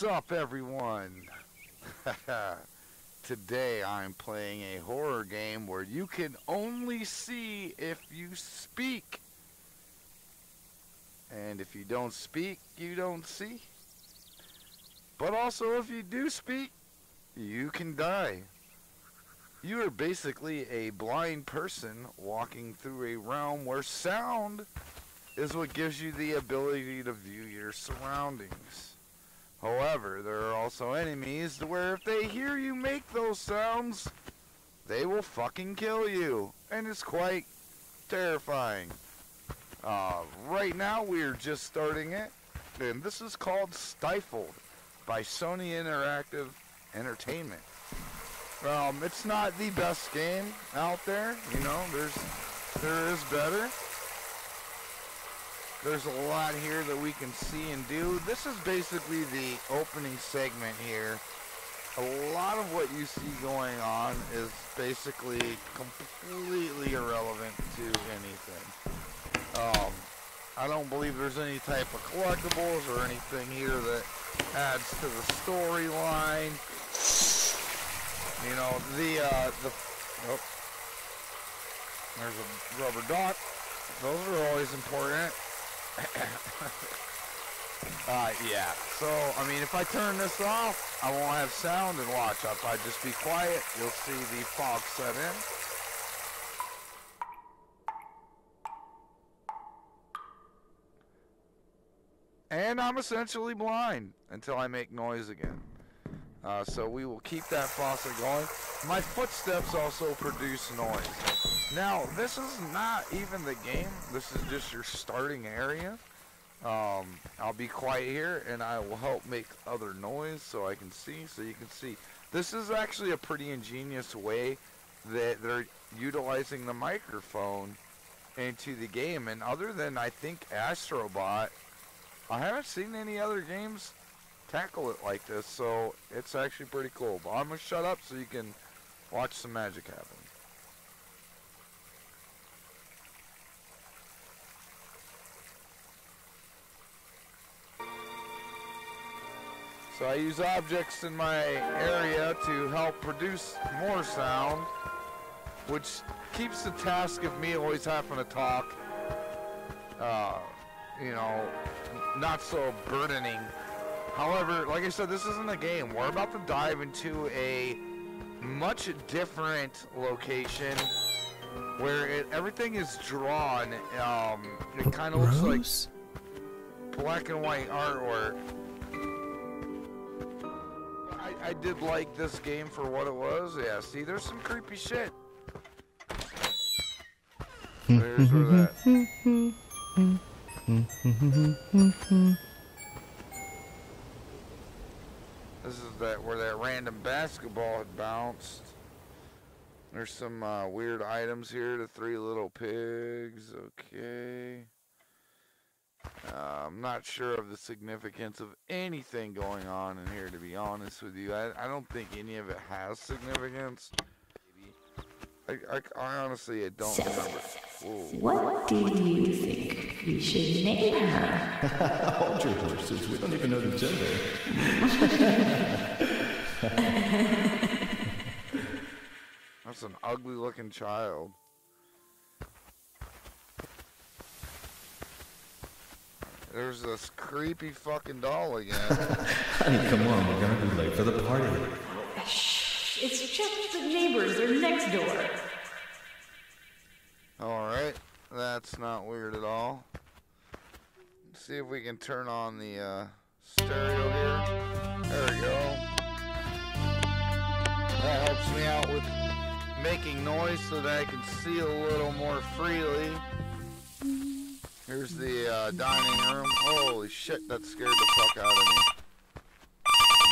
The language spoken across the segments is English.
What's up, everyone? Today I'm playing a horror game where you can only see if you speak. And if you don't speak, you don't see. But also, if you do speak, you can die. You are basically a blind person walking through a realm where sound is what gives you the ability to view your surroundings. However, there are also enemies where if they hear you make those sounds, they will fucking kill you. And it's quite terrifying. Uh, right now we're just starting it, and this is called Stifled by Sony Interactive Entertainment. Um, it's not the best game out there, you know, there's, there is better. There's a lot here that we can see and do. This is basically the opening segment here. A lot of what you see going on is basically completely irrelevant to anything. Um, I don't believe there's any type of collectibles or anything here that adds to the storyline. You know, the, uh, the, oh, there's a rubber dot. Those are always important. Uh, yeah. So, I mean, if I turn this off, I won't have sound and watch. If I just be quiet, you'll see the fog set in. And I'm essentially blind until I make noise again. Uh, so we will keep that faucet going. My footsteps also produce noise. Now, this is not even the game. This is just your starting area. Um, I'll be quiet here and I will help make other noise so I can see, so you can see. This is actually a pretty ingenious way that they're utilizing the microphone into the game. And other than, I think, Astrobot, I haven't seen any other games tackle it like this, so it's actually pretty cool. But I'm going to shut up so you can watch some magic happen. So I use objects in my area to help produce more sound, which keeps the task of me always having to talk, uh, you know, not so burdening However, like I said, this isn't a game. We're about to dive into a much different location where it, everything is drawn. Um, it kind of looks like black and white artwork. I, I did like this game for what it was. Yeah, see, there's some creepy shit. There's where that. This is that where that random basketball had bounced. There's some uh, weird items here. The three little pigs. Okay. Uh, I'm not sure of the significance of anything going on in here, to be honest with you. I, I don't think any of it has significance. I, I, I honestly I don't remember. Whoa. What do you think we should name her? Hold your horses. We don't even know the gender. That's an ugly looking child. There's this creepy fucking doll again. Honey, come on, we're gonna be late for the party. Shh, it's just the neighbors they're next door. Not weird at all. Let's see if we can turn on the uh, stereo here. There we go. That helps me out with making noise so that I can see a little more freely. Here's the uh, dining room. Holy shit, that scared the fuck out of me.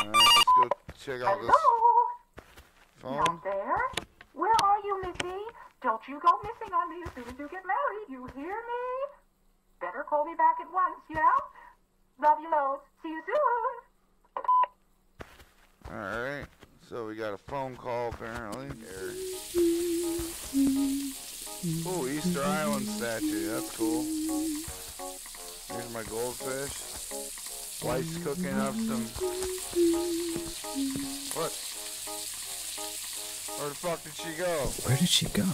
Alright, let's go check out this phone. Not there? Where are you, Missy? Don't you go missing on me as soon as you get married. You hear me? Better call me back at once, you know? Love you loads. See you soon. Alright. So we got a phone call apparently. Oh, Easter Island statue. That's cool. Here's my goldfish. Wife's cooking up some. What? Where the fuck did she go? Where did she go?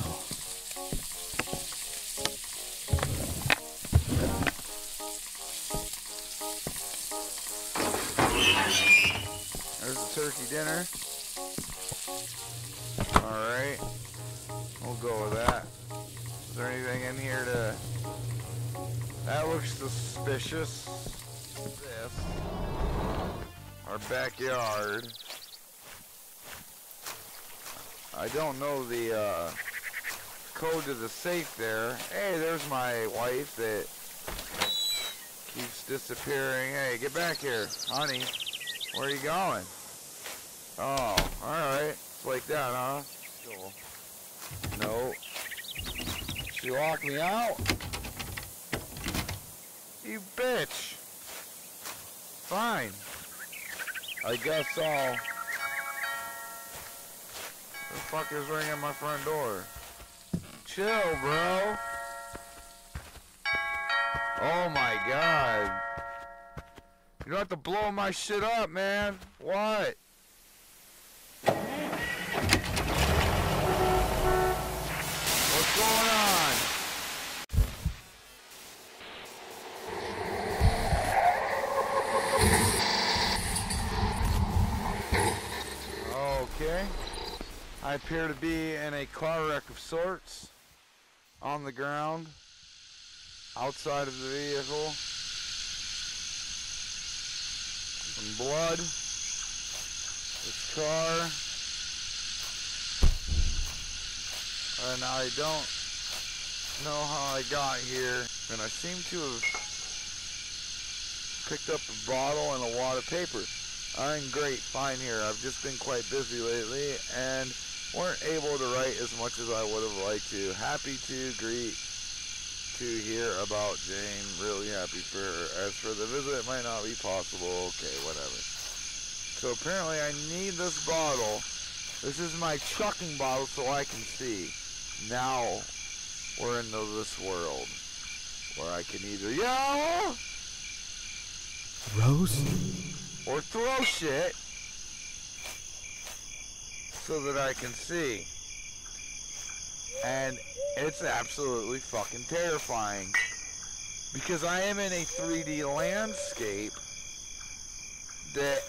There's the turkey dinner. Alright. We'll go with that. Is there anything in here to... That looks suspicious. This. Our backyard. I don't know the uh, code to the safe there. Hey, there's my wife that keeps disappearing. Hey, get back here, honey. Where are you going? Oh, alright. It's like that, huh? Cool. No. She locked me out? You bitch. Fine. I guess I'll... The fuck is ringing my front door? Chill, bro. Oh my god. You don't have to blow my shit up, man. What? What's going on? Okay. I appear to be in a car wreck of sorts. On the ground. Outside of the vehicle. Some blood. This car. And I don't know how I got here. And I seem to have picked up a bottle and a wad of paper. I'm great, fine here. I've just been quite busy lately and weren't able to write as much as I would have liked to. Happy to greet to hear about Jane. Really happy for her. As for the visit, it might not be possible. Okay, whatever. So apparently I need this bottle. This is my chucking bottle so I can see. Now we're into this world where I can either yell Rose? or throw shit so that I can see. And it's absolutely fucking terrifying. Because I am in a 3D landscape that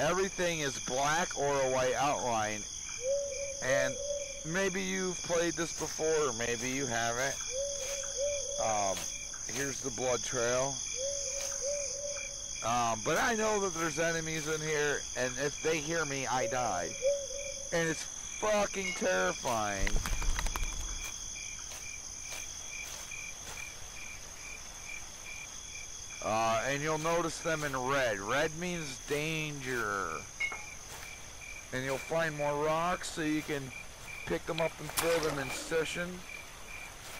everything is black or a white outline. And maybe you've played this before or maybe you haven't. Um, here's the blood trail um, but I know that there's enemies in here, and if they hear me, I die. And it's fucking terrifying. Uh, and you'll notice them in red. Red means danger. And you'll find more rocks so you can pick them up and throw them in session.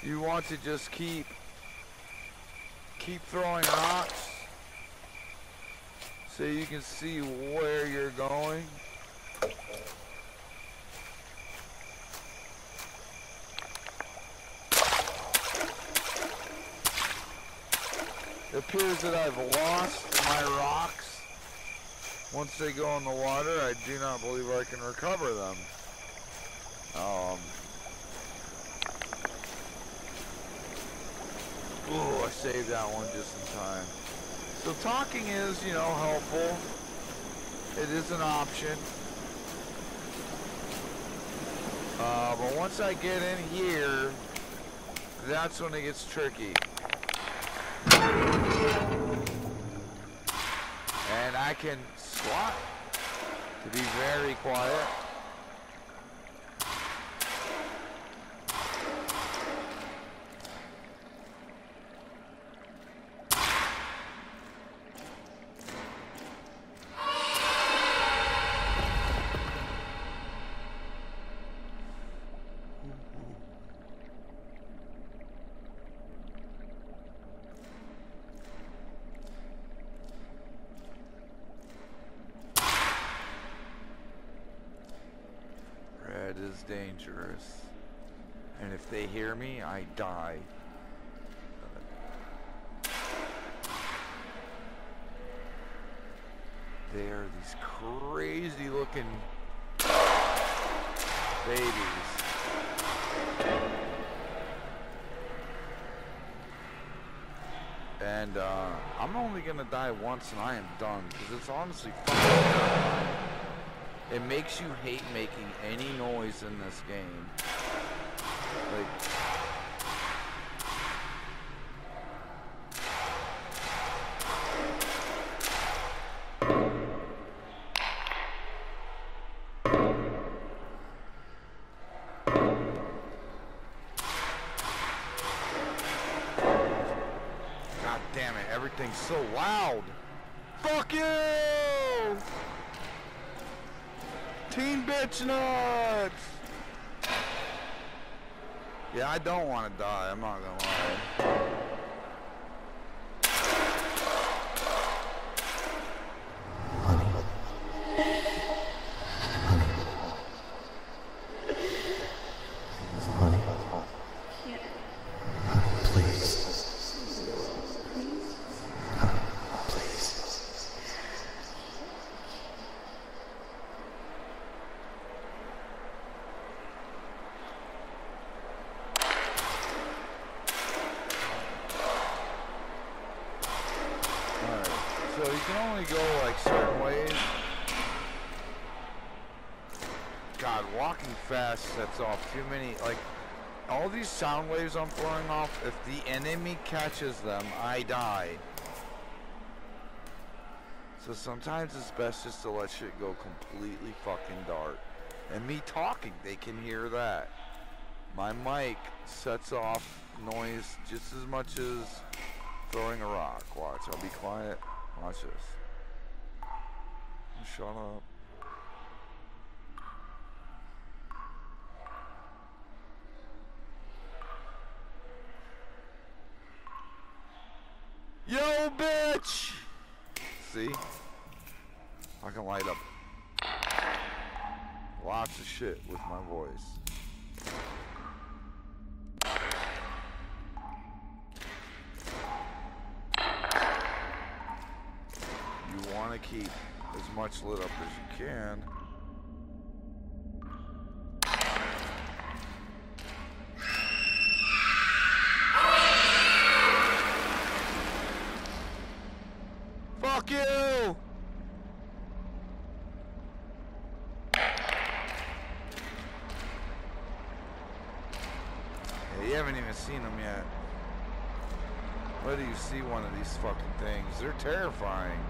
You want to just keep keep throwing rocks so you can see where you're going. It appears that I've lost my rocks. Once they go in the water, I do not believe I can recover them. Um, ooh, I saved that one just in time. So talking is, you know, helpful. It is an option. Uh, but once I get in here, that's when it gets tricky. And I can squat to be very quiet. Dangerous. And if they hear me, I die. They are these crazy looking babies. And uh, I'm only gonna die once and I am done because it's honestly fucking. It makes you hate making any noise in this game. Like, God damn it, everything's so loud. Fuck you! Teen bitch nuts! Yeah, I don't want to die, I'm not gonna lie. Honey. Please. Please. Alright, so you can only go like certain ways. God, walking fast sets off too many, like, all these sound waves I'm throwing off, if the enemy catches them, I die. So sometimes it's best just to let shit go completely fucking dark. And me talking, they can hear that. My mic sets off noise just as much as throwing a rock. Watch, I'll be quiet. Watch this. Shut up. Yo, bitch! See? I can light up lots of shit with my voice. You want to keep as much lit up as you can. Fuck you! Yeah, you haven't even seen them yet. Do you see one of these fucking things? They're terrifying.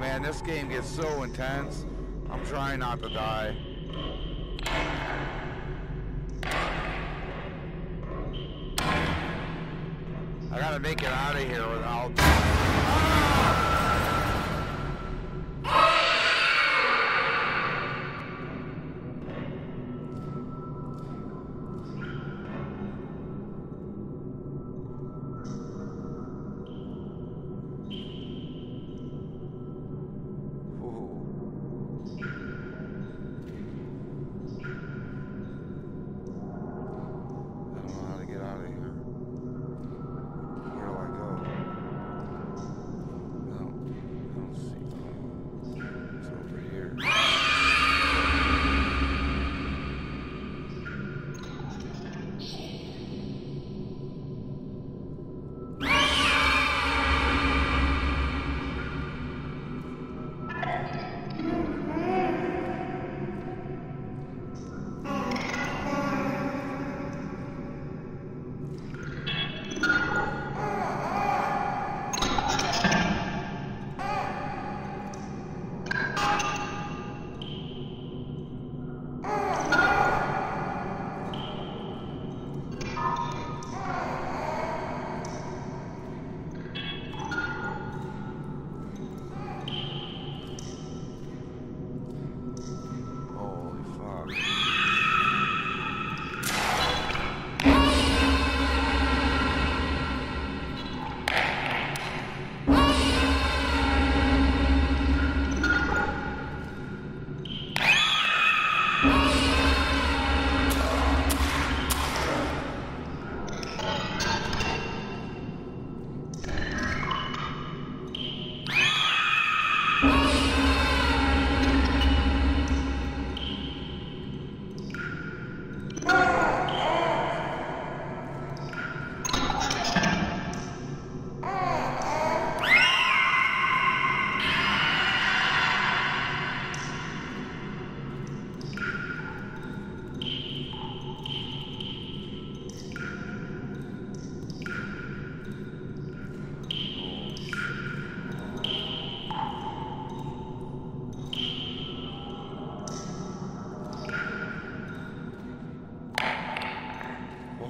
Man, this game gets so intense. I'm trying not to die. I gotta make it out of here without.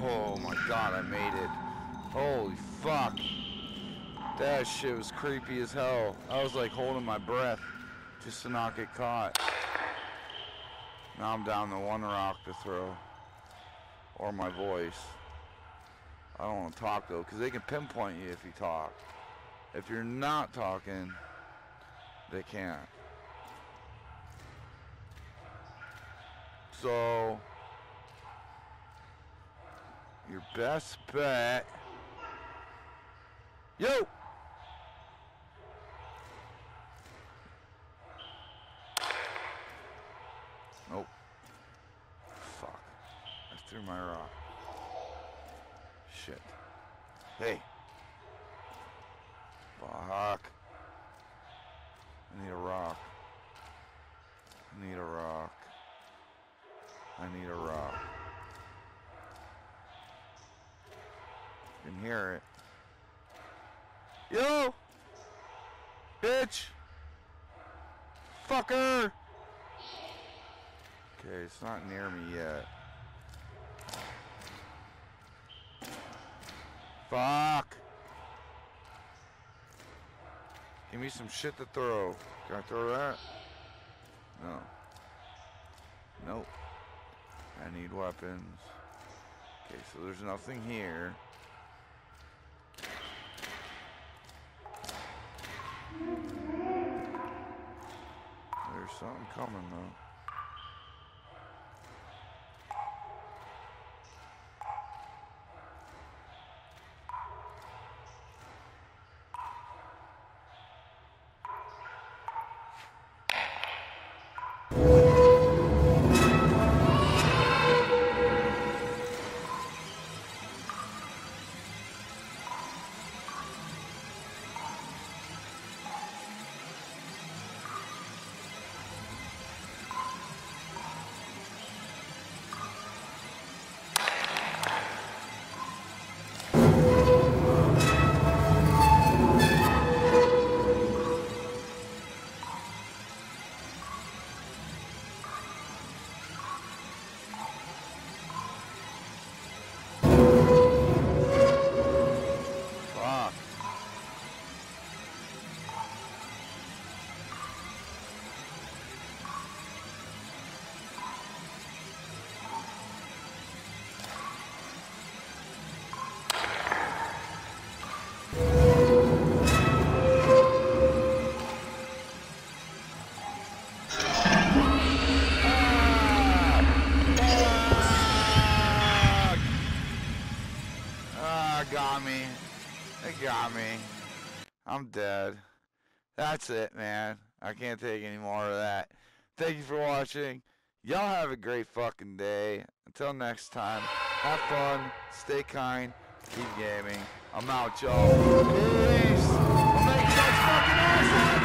Oh my god, I made it. Holy fuck. That shit was creepy as hell. I was like holding my breath just to not get caught. Now I'm down to one rock to throw. Or my voice. I don't want to talk though, because they can pinpoint you if you talk. If you're not talking, they can't. So, your best bet. Yo! Nope. Fuck. I threw my rock. Shit. Hey. Fuck. I need a rock. I need a rock. I need a rock. Can hear it. Yo! Bitch! Fucker! Okay, it's not near me yet. Fuck! Give me some shit to throw. Can I throw that? No. Nope. I need weapons. Okay, so there's nothing here. There's something coming though. Got me. They got me. I'm dead. That's it, man. I can't take any more of that. Thank you for watching. Y'all have a great fucking day. Until next time, have fun, stay kind, keep gaming. I'm out, y'all. Peace. Make fucking awesome.